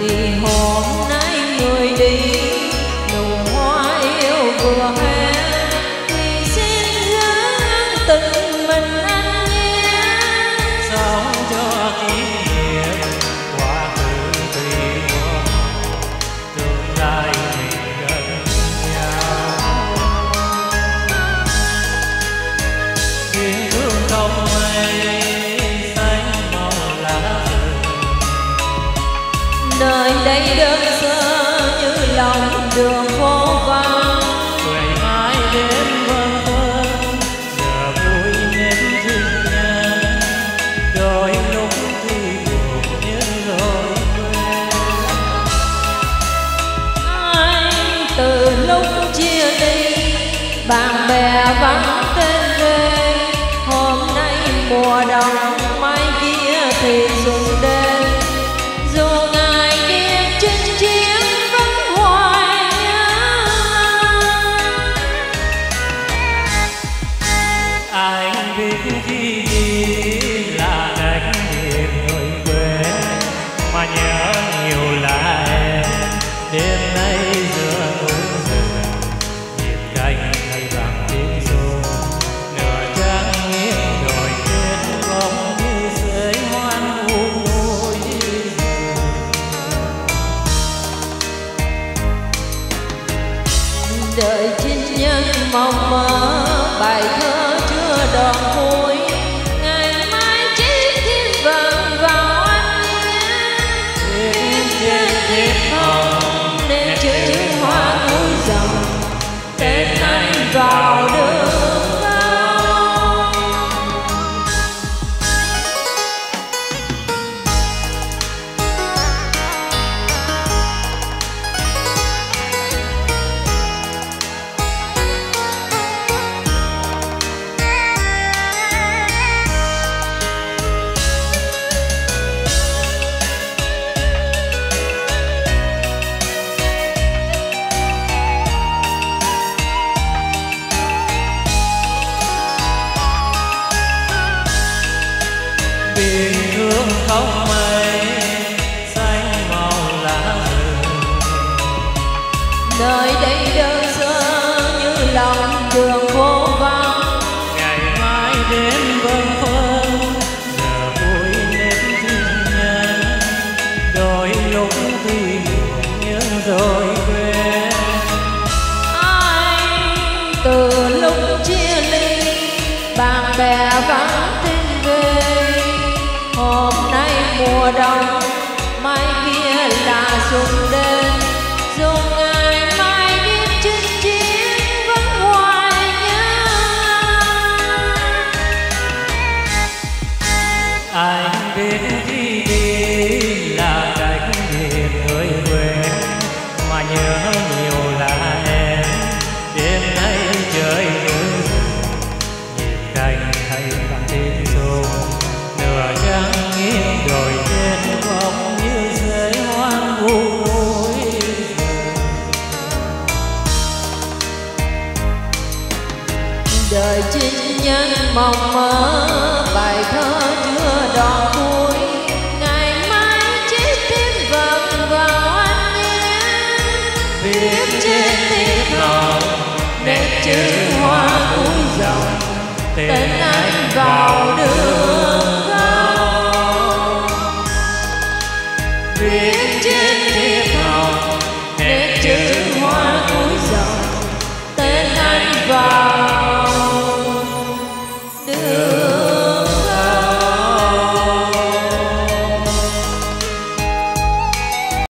thì hôm nay người đi. Đây đơn sơ như lòng đường phố vắng ngày mai đến vâng vơ, giờ vui nên duyên nhân đôi lúc thì buồn như rồi quên. Anh từ lúc chia ly bạn bè vắng tên về hôm nay mùa đông mai kia thì xuân nhiều là em đêm nay giữa núi rừng nhìn cánh hay bằng tiếng ru nửa trăng nghiêng đồi trên bóng như sưởi hoan vu núi đời chinh nhân mong mơ, bài thơ chưa đòn vui không mây xanh màu lá rừng nơi đây đơn sơ như lòng đường phố vắng ngày mai đến vân phân giờ vui nên duyên nhân đôi lúc thì nhưng rồi quên. Anh từ lúc chia ly bạn bè vắng tin hôm nay mùa đông, mai kia là xuân đến dù ngày mai biết chinh chiến vẫn hoài nhớ anh biết khi đi là cách biệt người quê mà nhớ lời chinh nhân mong mơ, bài thơ chưa đòn cuối. Ngày mai chết thêm vần vào anh em viết trên tiếng lòng nét chữ hoa cuối dòng. Tên anh vào đường